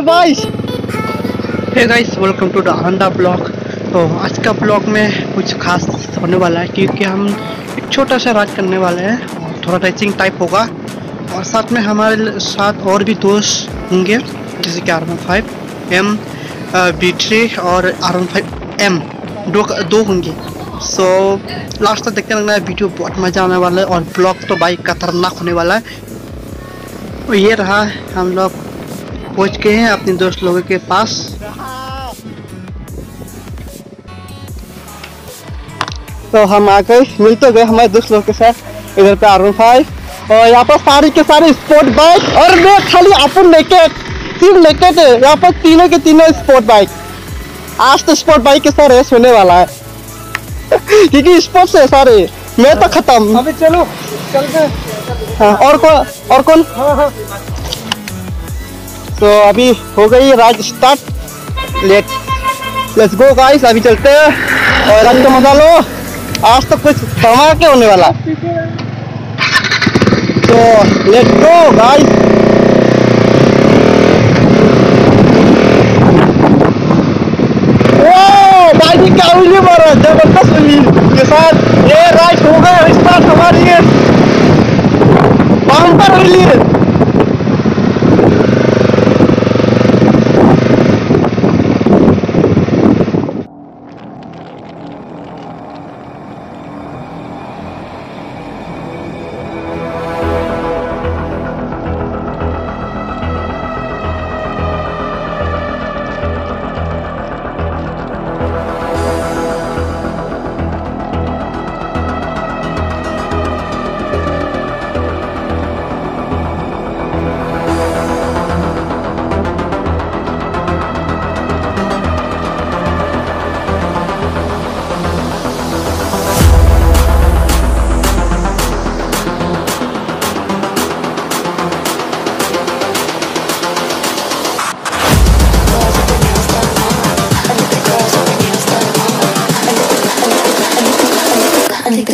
Hi guys hey guys welcome to the anda blog तो आज का ब्लॉग में कुछ खास होने वाला है क्योंकि हम एक छोटा सा राज करने वाले हैं और थोड़ा रेसिंग टाइप होगा। और साथ में हमारे साथ और भी दोस्त होंगे जैसे कि R one five M B three और आर वन फाइव एम दो दो होंगे। सो so, लास्ट तक देखते रहना है वीडियो बहुत मज़ा आने वाला है और ब्लॉग तो बाइक खतरनाक होने वाला है। ये रहा हम लोग पहुँच गए हैं अपने दोस्त लोगों के पास। तो हम आ गए मिलते गए हमारे दोस्त लोगों के साथ। इधर पे आर फाइव और यहाँ पर सारी के सारे स्पोर्ट बाइक और मैं खाली अपन लेके तीन लेके थे। यहाँ पर तीनों के तीनों स्पोर्ट बाइक आज तो स्पोर्ट बाइक के साथ रेस होने वाला है। क्योंकि स्पोर्ट्स है सारे। मैं तो खत्म। अभी चलो चलते हाँ, और कौन और कौन? हाँ हाँ। तो अभी हो गई राज start let let's go guys अभी चलते हैं। और रात का मज़ा लो। आज तो कुछ धमाके होने वाला। तो लेट्स गो गाइस गाड़ी उंगली मारा। ज़बरदस्त उंगली। के साथ, ये राइट हो गए। स्टार्ट हमारी बम्पर उंगली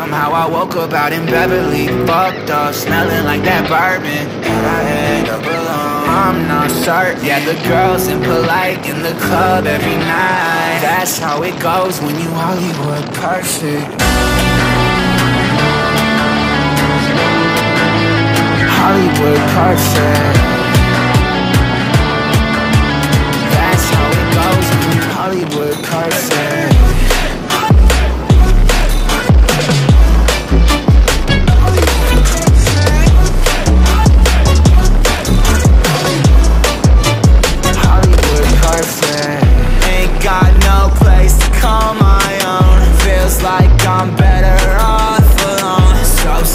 Somehow I woke up out in Beverly, fucked up, smelling like that bourbon. And I end up alone. I'm not certain. Yeah, the girls impolite in the club every night. That's how it goes when you Hollywood perfect.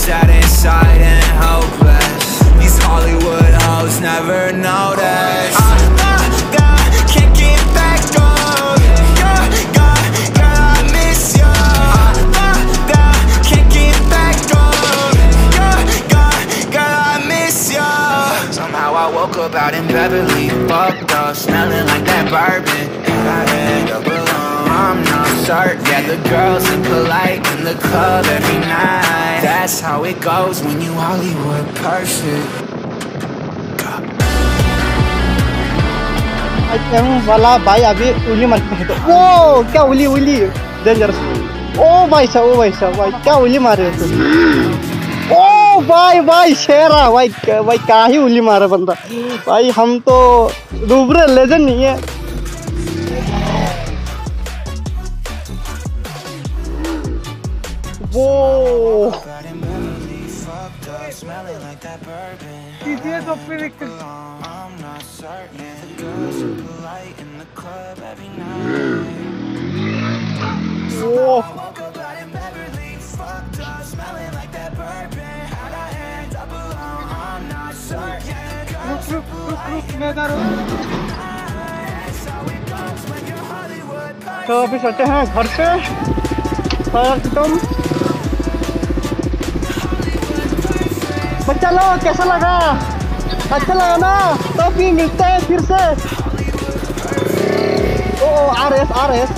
Sad inside and hopeless. These Hollywood hoes never notice. I, I, I can't get back up. Yeah, yeah, girl, I miss you. I, I, I can't get back up. Yeah, yeah, girl, I miss you. Somehow I woke up out in Beverly, fucked up, smelling like that bourbon. Certain. Yeah, the girls impolite in the club every night. That's how it goes when you Hollywood perfect. वाला भाई अभी उली मार के तो वो क्या उली उली dangerous ओ भाई साहब ओ भाई साहब भाई क्या उली मारे हो तुम ओ भाई भाई शेरा भाई भाई क्या ही उली मारे बंदा भाई हम तो डूबरे लेजेंड नहीं है वो Smelling like that bourbon. कीजिए तो फिर एक I'm not certain. The girls are polite in the club every night. वो Woke up out in Beverly, fucked up, smelling like that bourbon. How'd I बच्चा लोग कैसा लगा? अच्छा लगा ना? तो भी मिलते हैं फिर से। O, R S R S.